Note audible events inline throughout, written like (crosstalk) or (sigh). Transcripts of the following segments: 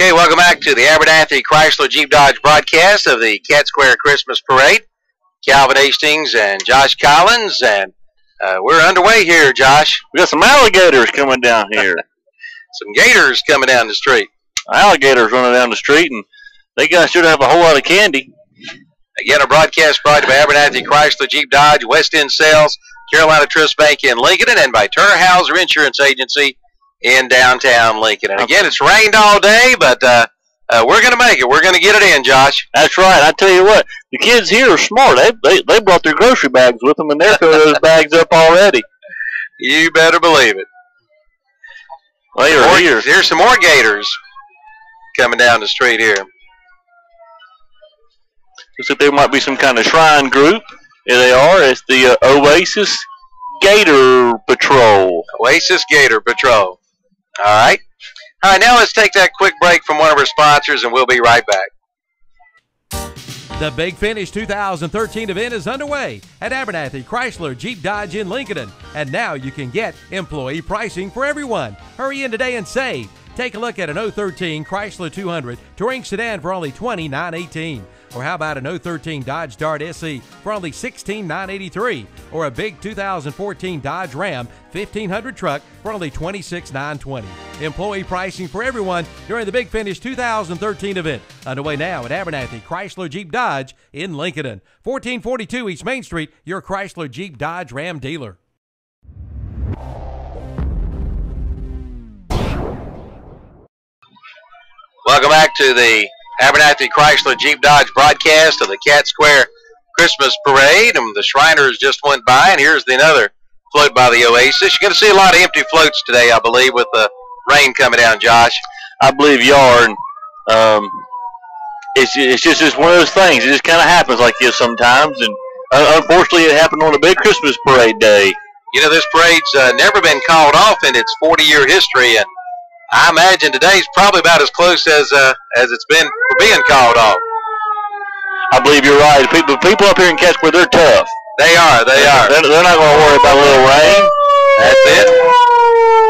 Okay, welcome back to the Abernathy Chrysler Jeep Dodge broadcast of the Cat Square Christmas Parade. Calvin Hastings and Josh Collins, and uh, we're underway here, Josh. We got some alligators coming down here. (laughs) some gators coming down the street. Alligators running down the street, and they got should have a whole lot of candy. Again, a broadcast brought to by Abernathy Chrysler Jeep Dodge, West End Sales, Carolina Trust Bank in Lincoln, and by Turner Hauser Insurance Agency in downtown Lincoln. And again, it's rained all day, but uh, uh, we're going to make it. We're going to get it in, Josh. That's right. I tell you what, the kids here are smart. They they, they brought their grocery bags with them, and they're filling those bags up already. You better believe it. Well, they are More- here. There's some more gators coming down the street here. Looks like there might be some kind of shrine group. Here they are. It's the uh, Oasis Gator Patrol. Oasis Gator Patrol. All right. All right, now let's take that quick break from one of our sponsors, and we'll be right back. The Big Finish 2013 event is underway at Abernathy Chrysler Jeep Dodge in Lincoln. And now you can get employee pricing for everyone. Hurry in today and save. Take a look at an 013 Chrysler 200 touring sedan for only $29.18. Or how about an 013 Dodge Dart SE for only 16,983? Or a big 2014 Dodge Ram 1500 truck for only $26,920. Employee pricing for everyone during the Big Finish 2013 event. Underway now at Abernathy Chrysler Jeep Dodge in Lincoln. 1442 East Main Street, your Chrysler Jeep Dodge Ram dealer. Welcome back to the Abernathy Chrysler Jeep Dodge broadcast of the Cat Square Christmas Parade. And the Shriners just went by, and here's the another float by the Oasis. You're going to see a lot of empty floats today, I believe, with the rain coming down, Josh. I believe you are. And, um, it's it's just it's one of those things. It just kind of happens like this sometimes. And uh, unfortunately, it happened on a big Christmas parade day. You know, this parade's uh, never been called off in its 40-year history, and I imagine today's probably about as close as uh, as it's been for being called off. I believe you're right. People people up here in Casper, they're tough. They are, they are. They're, they're not going to worry about a little rain. That's it.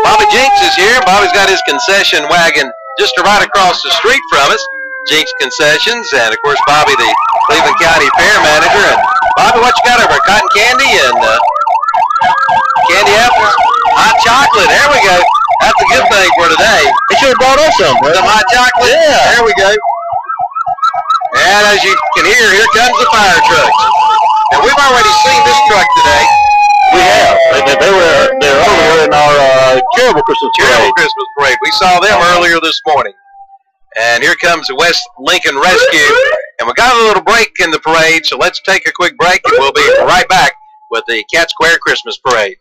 Bobby Jinks is here. Bobby's got his concession wagon just right across the street from us. Jinks Concessions, and of course Bobby, the Cleveland County Fair Manager. And Bobby, what you got over? Cotton candy and uh, candy apples, hot chocolate. There we go. That's a good thing for today. They should have brought us some. bro. Some hot chocolate. Yeah. There we go. And as you can hear, here comes the fire truck. And we've already seen this truck today. We have. They, they, they were they were over here in our uh, terrible Christmas Terrible parade. Christmas parade. We saw them earlier this morning. And here comes the West Lincoln Rescue. And we got a little break in the parade, so let's take a quick break and we'll be right back with the Cat Square Christmas Parade.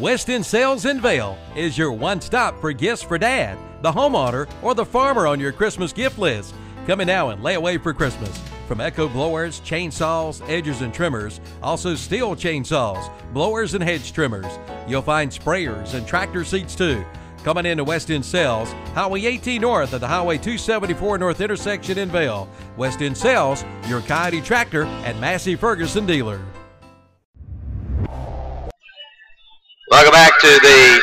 West End Sales in Vale is your one stop for gifts for dad, the homeowner, or the farmer on your Christmas gift list. Come in now and lay away for Christmas. From echo blowers, chainsaws, edgers, and trimmers, also Stihl chainsaws, blowers, and hedge trimmers. You'll find sprayers and tractor seats too. Coming into West End Sales, Highway 18 North at the Highway 274 North intersection in Vale. West End Sales, your Kioti Tractor and Massey Ferguson dealer. Welcome back to the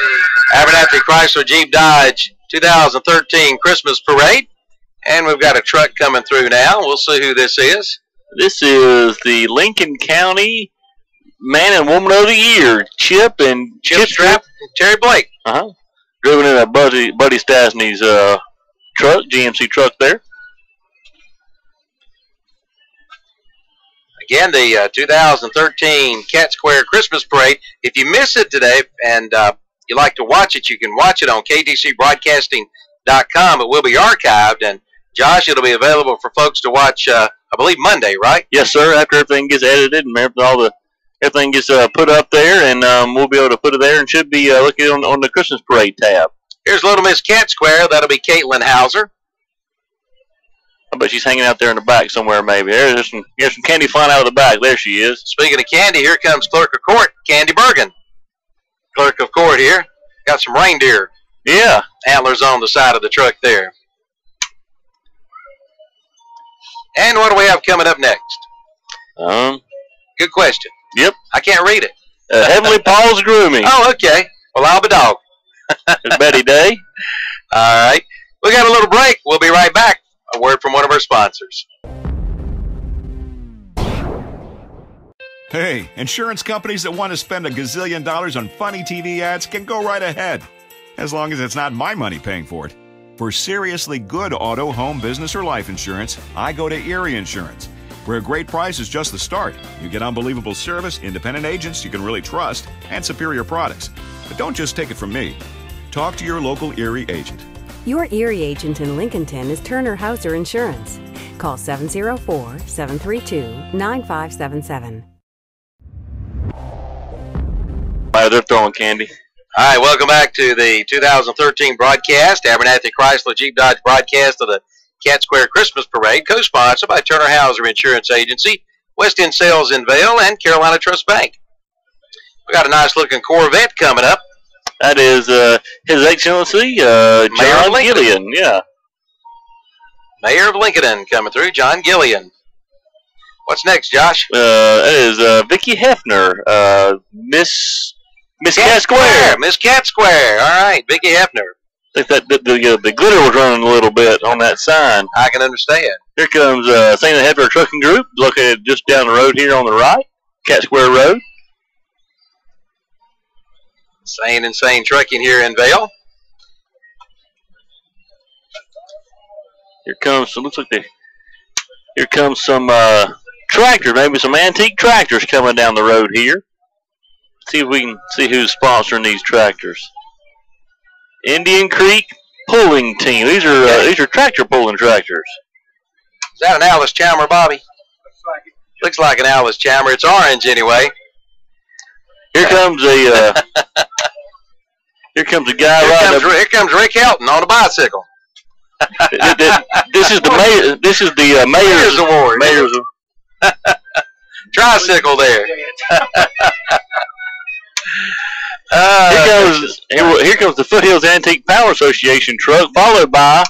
Abernathy Chrysler Jeep Dodge 2013 Christmas Parade. And we've got a truck coming through now. We'll see who this is. This is the Lincoln County Man and Woman of the Year, Chip and Chip Strap, Terry Blake. Uh huh. Driven in a Buddy Buddy Stasny's uh, truck, GMC truck there. Again, the uh, 2013 Cat Square Christmas Parade. If you miss it today and uh, you like to watch it, you can watch it on KTCBroadcasting.com. It will be archived, and Josh, it'll be available for folks to watch. Uh, I believe Monday, right? Yes, sir. After everything gets edited and everything- all the everything gets uh, put up there, and um, we'll be able to put it there, and should be uh, looking on, on the Christmas parade tab. Here's Little Miss Cat Square. That'll be Caitlin Hauser. I bet she's hanging out there in the back somewhere, maybe. There's some there's some candy flying out of the back. There she is. Speaking of candy, here comes Clerk of Court, Candy Bergen. Clerk of Court here. Got some reindeer Yeah. antlers on the side of the truck there. And what do we have coming up next? Um. Good question. Yep. I can't read it. Uh, Heavenly (laughs) Paul's grooming. Oh, okay. Well, I'll be dog. It's Betty Day. (laughs) All right. We got a little break. We'll be right back. A word from one of our sponsors. Hey, insurance companies that want to spend a gazillion dollars on funny TV ads can go right ahead. As long as it's not my money paying for it. For seriously good auto, home, business, or life insurance, I go to Erie Insurance, where a great price is just the start. You get unbelievable service, independent agents you can really trust, and superior products. But don't just take it from me. Talk to your local Erie agent. Your Erie agent in Lincolnton is Turner Hauser Insurance. Call 704 732 9577. they're throwing candy. All right, welcome back to the 2013 broadcast, Abernathy Chrysler Jeep Dodge broadcast of the Cat Square Christmas Parade, co-sponsored by Turner Hauser Insurance Agency, West End Sales in Vale, and Carolina Trust Bank. We got a nice looking Corvette coming up. That is uh, His Excellency uh, John Gillian. Yeah. Mayor of Lincoln coming through, John Gillian. What's next, Josh? Uh, it is uh, Vicky Hefner, uh, Miss Miss Cat, Cat Square. Miss Cat Square. All right, Vicky Hefner. I think that the, the, uh, the, glitter was running a little bit on that sign. I can understand. Here comes uh, St. Hefner Trucking Group, located just down the road here on the right, Cat Square Road. Sane Insane Trucking here in Vale. Here comes, so looks like they, here comes some uh, tractors, maybe some antique tractors coming down the road here see if we can see who's sponsoring these tractors. Indian Creek Pulling Team. These are uh, these are tractor pulling tractors. Is that an Allis Chalmer, Bobby? Looks like. Looks like an Allis Chalmer. It's orange anyway. Here comes a uh, (laughs) here comes a guy here riding. Comes, up. Here comes Rick Helton on a bicycle. this is the (laughs) mayor. This is the uh, mayor's, mayor's award. Mayor's (laughs) tricycle there. (laughs) Uh, here comes here, here, comes the Foothills Antique Power Association truck, followed by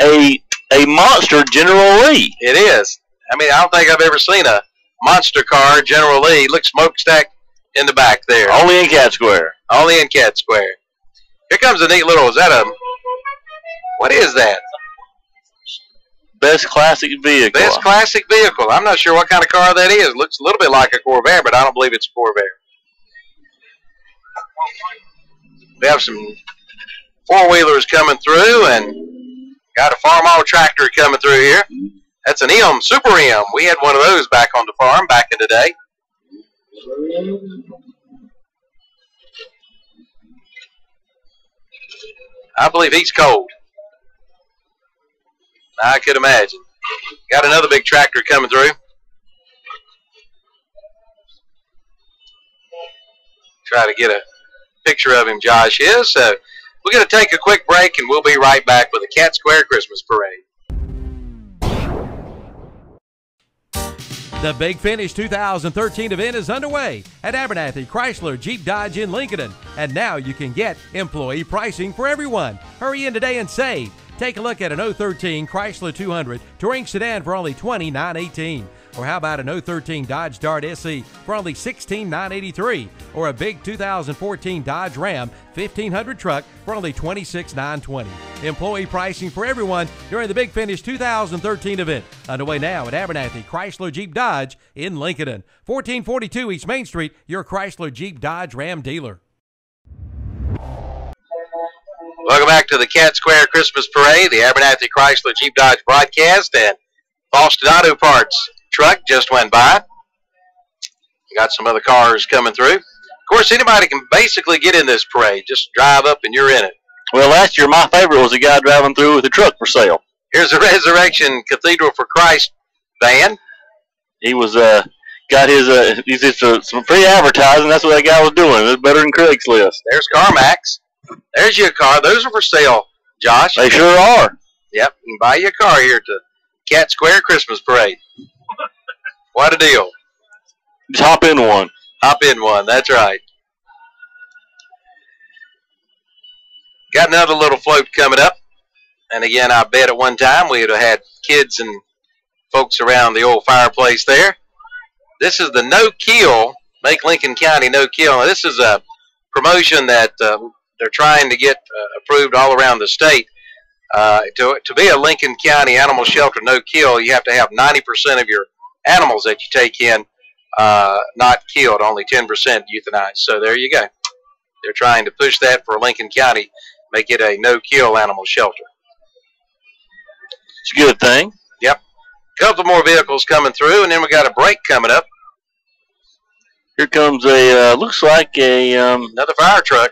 a a monster General Lee. It is. I mean, I don't think I've ever seen a monster car General Lee. Look smokestack in the back there. Only in Cat Square. Only in Cat Square. Here comes a neat little. Is that a? What is that? Best classic vehicle. Best classic vehicle. I'm not sure what kind of car that is. Looks a little bit like a Corvair, but I don't believe it's a Corvair. We have some four wheelers coming through and got a Farmall tractor coming through here. That's an EM Super EM. We had one of those back on the farm back in the day. I believe he's cold. I could imagine. Got another big tractor coming through. Try to get a picture of him, Josh is. So we're going to take a quick break, and we'll be right back with the Cat Square Christmas Parade. The Big Finish 2013 event is underway at Abernathy Chrysler Jeep Dodge in Lincoln. And now you can get employee pricing for everyone. Hurry in today and save. Take a look at an 013 Chrysler 200 touring sedan for only $29.18. Or how about an 013 Dodge Dart SE for only 16,983? Or a big 2014 Dodge Ram 1500 truck for only $26,920. Employee pricing for everyone during the Big Finish 2013 event. Underway now at Abernathy Chrysler Jeep Dodge in Lincoln. 1442 East Main Street, your Chrysler Jeep Dodge Ram dealer. Welcome back to the Cat Square Christmas Parade, the Abernathy Chrysler Jeep Dodge broadcast, and Boston Auto Parts truck just went by. Got some other cars coming through. Of course, anybody can basically get in this parade. Just drive up and you're in it. Well, last year my favorite was a guy driving through with a truck for sale. Here's the (laughs) Resurrection Cathedral for Christ van. He was uh got his uh he's just uh, some free advertising. That's what that guy was doing. It's better than Craigslist. There's CarMax. There's your car. Those are for sale, Josh. They sure are. Yep, you can buy your car here to Cat Square Christmas Parade. What a deal. Just hop in one. Hop in one. That's right. Got another little float coming up. And again, I bet at one time we would have had kids and folks around the old fireplace there. This is the no kill, make Lincoln County no kill. Now, this is a promotion that uh, they're trying to get uh, approved all around the state. Uh, to, to be a Lincoln County animal shelter no kill, you have to have 90% of your animals that you take in uh, not killed, only 10% euthanized. So there you go. They're trying to push that for Lincoln County, make it a no kill animal shelter. It's a good thing. Yep. A Couple more vehicles coming through, and then we got a break coming up. Here comes a uh, looks like a um, Another fire truck.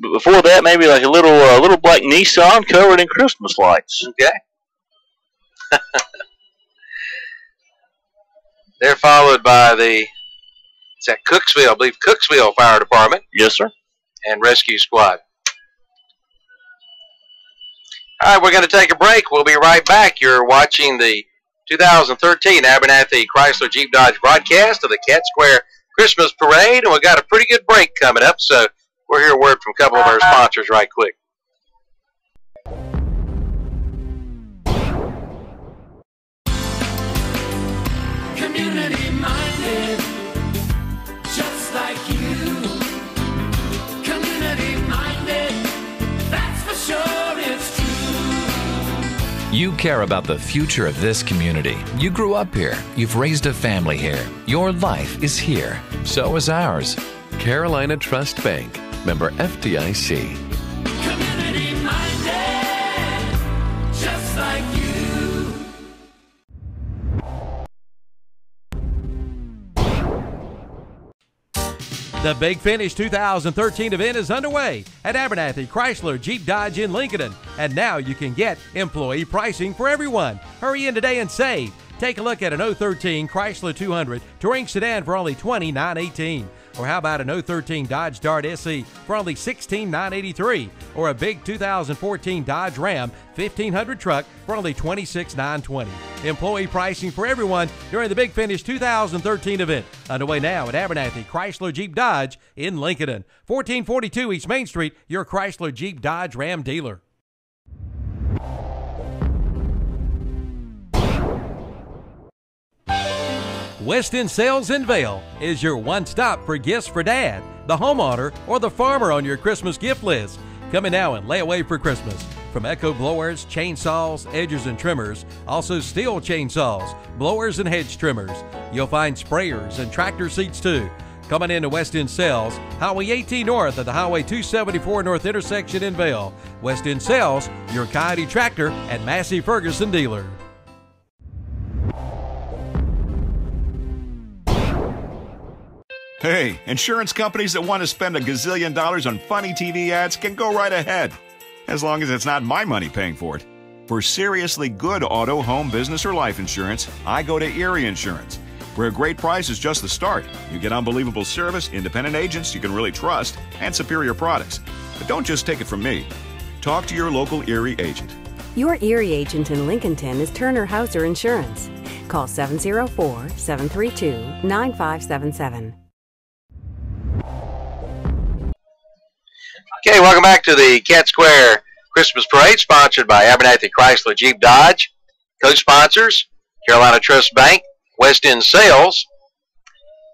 but before that maybe like a little uh, little black Nissan covered in Christmas lights. Okay. (laughs) They're followed by the it's at Cooksville, I believe Cooksville Fire Department Yes, sir. and Rescue Squad. All right, we're going to take a break. We'll be right back. You're watching the 2013 Abernathy Chrysler Jeep Dodge broadcast of the Cat Square Christmas Parade, and we've got a pretty good break coming up. So we'll hear a word from a couple of our uh-huh. sponsors right quick. Community minded, just like you. Community minded, that's for sure it's true. You care about the future of this community. You grew up here. You've raised a family here. Your life is here. So is ours. Carolina Trust Bank. Member FDIC. The Big Finish 2013 event is underway at Abernathy Chrysler Jeep Dodge in Lincoln. And now you can get employee pricing for everyone. Hurry in today and save. Take a look at an 013 Chrysler 200 touring sedan for only $20,918. Or how about an 013 Dodge Dart SE for only 16,983? Or a big 2014 Dodge Ram 1500 truck for only $26,920. Employee pricing for everyone during the Big Finish 2013 event. Underway now at Abernathy Chrysler Jeep Dodge in Lincoln. 1442 East Main Street, your Chrysler Jeep Dodge Ram dealer. West End Sales in Vale is your one stop for gifts for dad, the homeowner, or the farmer on your Christmas gift list. Come in now and lay away for Christmas. From Echo blowers, chainsaws, edgers, and trimmers, also Stihl chainsaws, blowers, and hedge trimmers. You'll find sprayers and tractor seats too. Coming into West End Sales, Highway 18 North at the Highway 274 North intersection in Vale. West End Sales, your Kioti Tractor and Massey Ferguson dealer. Hey, insurance companies that want to spend a gazillion dollars on funny TV ads can go right ahead. As long as it's not my money paying for it. For seriously good auto, home, business, or life insurance, I go to Erie Insurance, where a great price is just the start. You get unbelievable service, independent agents you can really trust, and superior products. But don't just take it from me. Talk to your local Erie agent. Your Erie agent in Lincolnton is Turner Hauser Insurance. Call 704 732 9577. Okay, welcome back to the Cat Square Christmas Parade, sponsored by Abernathy Chrysler Jeep Dodge. Co-sponsors, Carolina Trust Bank, West End Sales,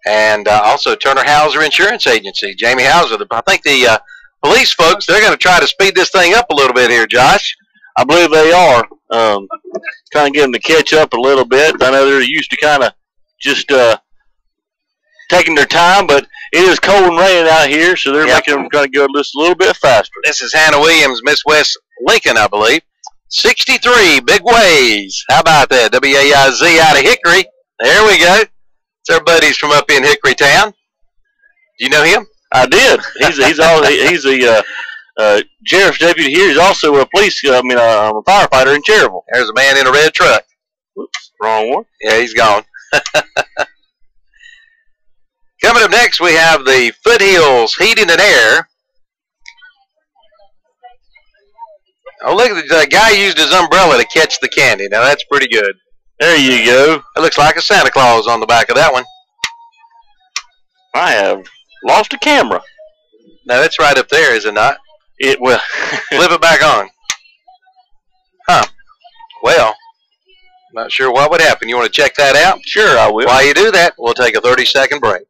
and uh, also Turner Hauser Insurance Agency. Jamie Hauser. The, I think the uh, police folks, they're going to try to speed this thing up a little bit here, Josh. I believe they are. Um, trying to get them to catch up a little bit. I know they're used to kind of just uh, taking their time, but it is cold and raining out here, so they're Yep. making them trying to go just a little bit faster. This is Hannah Williams, Miss West Lincoln, I believe. 63 Big Ways. How about that? W-A-I-Z out of Hickory. There we go. It's our buddies from up in Hickory Town. Do you know him? I did. He's he's all he's a uh, uh, sheriff's deputy here. He's also a police. I mean, uh, a firefighter in Cherryville. There's a man in a red truck. Whoops, wrong one. Yeah, he's gone. (laughs) Coming up next, we have the Foothills Heating and Air. Oh, look the, guy used his umbrella to catch the candy. Now that's pretty good. There you go. It looks like a Santa Claus on the back of that one. I have lost a camera. Now that's right up there, is it not? It well. (laughs) Flip it back on. Huh. Well, not sure what would happen. You want to check that out? sure, I will. While you do that, we'll take a 30 second break.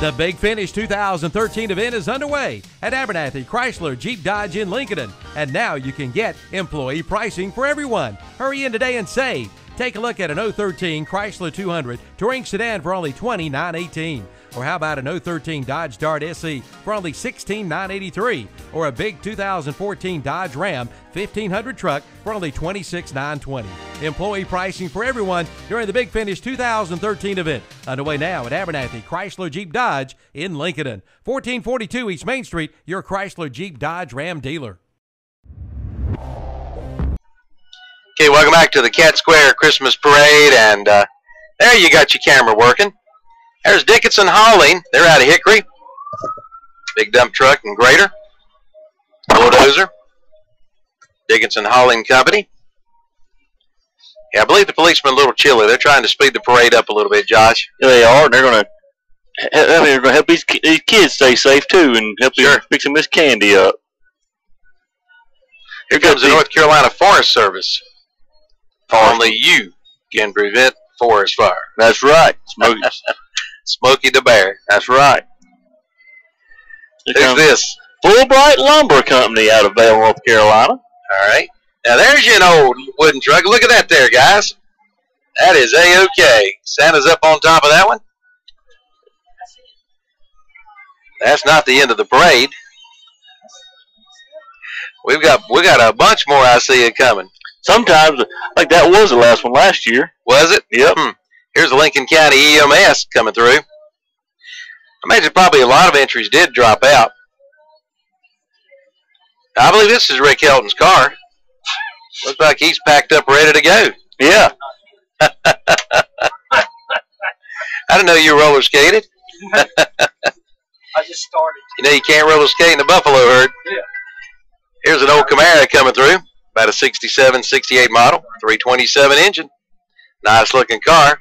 The Big Finish 2013 event is underway at Abernathy Chrysler Jeep Dodge in Lincoln. And now you can get employee pricing for everyone. Hurry in today and save. Take a look at an 013 Chrysler 200 touring sedan for only $29.18. Or how about an 013 Dodge Dart SE for only 16,983? Or a big 2014 Dodge Ram 1500 truck for only $26,920. Employee pricing for everyone during the Big Finish 2013 event. Underway now at Abernathy Chrysler Jeep Dodge in Lincoln. 1442 East Main Street, your Chrysler Jeep Dodge Ram dealer. Okay, welcome back to the Cat Square Christmas Parade, and uh, there you got your camera working. There's Dickinson Hauling. They're out of Hickory. Big dump truck and grader. Bulldozer. Dickinson Hauling Company. Yeah, I believe the policemen are a little chilly. They're trying to speed the parade up a little bit, Josh. Yeah, they are. They're. I mean, they're gonna help these, these kids stay safe too, and help Sure. them fixing Miss Candy up. Here comes the North Carolina Forest Service. Only you can prevent forest fire. That's right. Smokey. (laughs) Smokey the Bear. That's right. Here Who's comes this? Fulbright Lumber Company out of Vale, North Carolina. All right. Now there's you an old wooden truck. Look at that there, guys. That is a-okay. Santa's up on top of that one. That's not the end of the parade. We've got we got a bunch more. I see it coming. Sometimes, like that was the last one last year. Was it? Yep. Hmm. Here's the Lincoln County EMS coming through. I imagine probably a lot of entries did drop out. I believe this is Rick Helton's car. Looks like he's packed up, ready to go. Yeah. (laughs) I didn't know you roller skated. (laughs) I just started. You know you can't roller skate in the Buffalo herd. Yeah. Here's an old Camaro coming through, about a 67, 68 model, 327 engine. Nice looking car.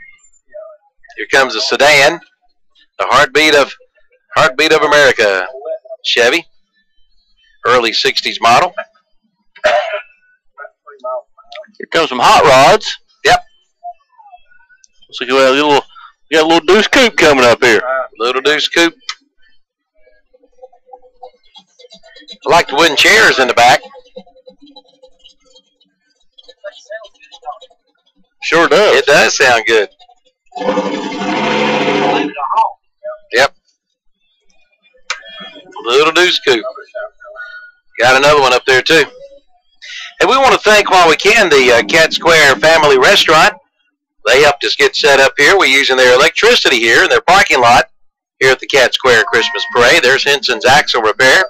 Here comes a sedan, the heartbeat of heartbeat of America, Chevy, early 60s model. Here comes some hot rods. Yep. Looks like we got a little, we got a little Deuce Coupe coming up here. Little Deuce Coupe. I like the wooden chairs in the back. Sure does. It does sound good. Yep. Little Deuce. Got another one up there too. And we want to thank while we can the uh, Cat Square Family Restaurant. They helped us get set up here. We're using their electricity here in their parking lot here at the Cat Square Christmas Parade. There's Henson's Axle Repair.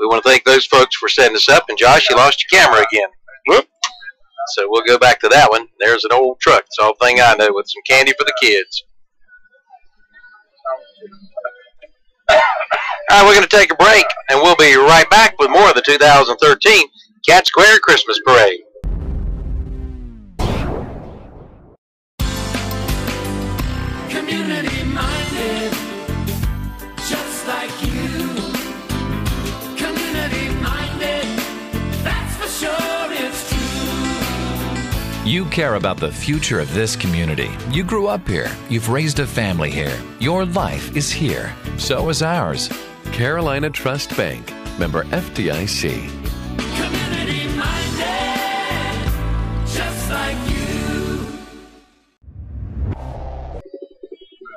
We want to thank those folks for setting us up. And Josh, you lost your camera again. Whoop. So we'll go back to that one. There's an old truck. It's all thing I know with some candy for the kids. All right, we're going to take a break, and we'll be right back with more of the 2013 Cat Square Christmas Parade. Community You care about the future of this community. You grew up here. You've raised a family here. Your life is here. So is ours. Carolina Trust Bank. Member FDIC. Community minded, just like you.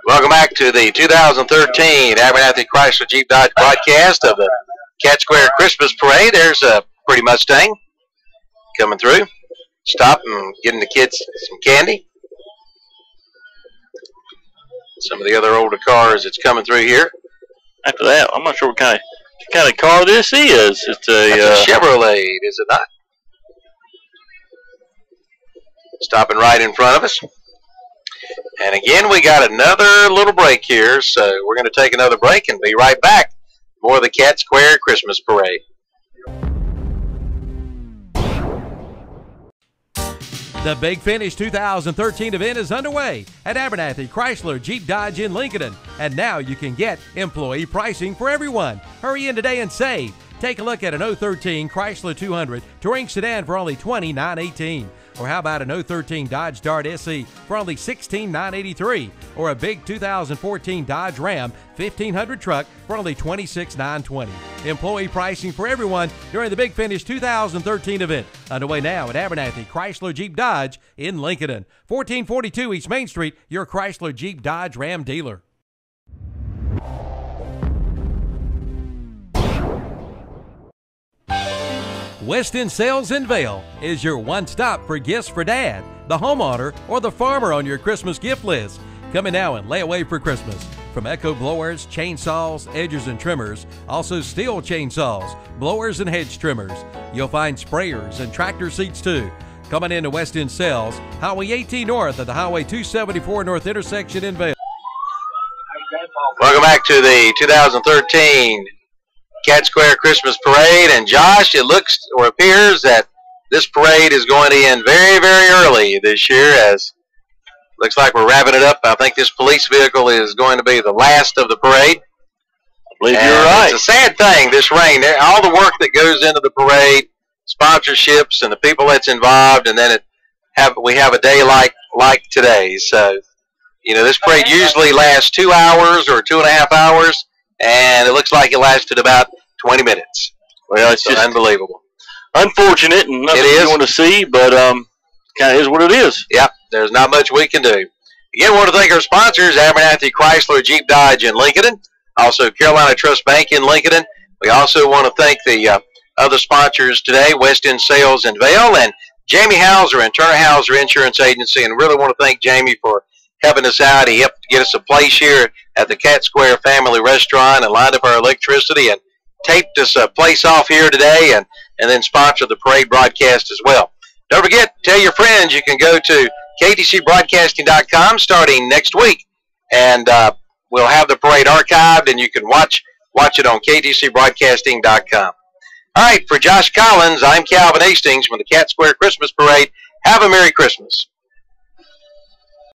Welcome back to the 2013 Abernathy Chrysler Jeep Dodge broadcast of the Cat Square Christmas Parade. There's a pretty Mustang coming through. Stop and getting the kids some candy. Some of the other older cars that's coming through here. After that, I'm not sure what kind of what kind of car this is. It's a, uh, a Chevrolet, is it not? Stopping right in front of us. And again, we got another little break here, so we're going to take another break and be right back. More of the Cat Square Christmas Parade. The Big Finish 2013 event is underway at Abernathy Chrysler Jeep Dodge in Lincoln. And now you can get employee pricing for everyone. Hurry in today and save. Take a look at an 013 Chrysler 200 touring sedan for only $29.18. Or how about an 013 Dodge Dart SE for only 16,983? Or a big 2014 Dodge Ram 1500 truck for only $26,920. Employee pricing for everyone during the Big Finish 2013 event. Underway now at Abernathy Chrysler Jeep Dodge in Lincoln. 1442 East Main Street, your Chrysler Jeep Dodge Ram dealer. West End Sales in Vale is your one stop for gifts for dad, the homeowner, or the farmer on your Christmas gift list. Come in now and lay away for Christmas. From echo blowers, chainsaws, edgers, and trimmers, also Stihl chainsaws, blowers, and hedge trimmers. You'll find sprayers and tractor seats too. Coming into West End Sales, Highway 18 North at the Highway 274 North intersection in Vale. Welcome back to the 2013 Cat Square Christmas Parade. And Josh, it looks or appears that this parade is going to end very, very early this year as looks like we're wrapping it up. I think this police vehicle is going to be the last of the parade. I believe And you're right. It's a sad thing, this rain. All the work that goes into the parade, sponsorships, and the people that's involved, and then it have we have a day like like today. So, you know, this parade usually lasts two hours or two and a half hours, and it looks like it lasted about 20 minutes. Well, it's So just unbelievable. unfortunate and nothing It is. you want to see, but um, kind of is what it is. Yeah, there's not much we can do. Again, want to thank our sponsors, Abernathy Chrysler Jeep Dodge in Lincoln, also Carolina Trust Bank in Lincoln. We also want to thank the uh, other sponsors today, West End Sales in Vale, and Jamie Hauser and Turner Hauser Insurance Agency, and really want to thank Jamie for helping us out. He helped get us a place here at the Cat Square Family Restaurant and lined up our electricity and taped us a place off here today and, and then sponsored the parade broadcast as well. Don't forget, tell your friends you can go to ktcbroadcasting.com starting next week, and uh, we'll have the parade archived, and you can watch watch it on ktcbroadcasting.com. All right, for Josh Collins, I'm Calvin Hastings from the Cat Square Christmas Parade. Have a Merry Christmas.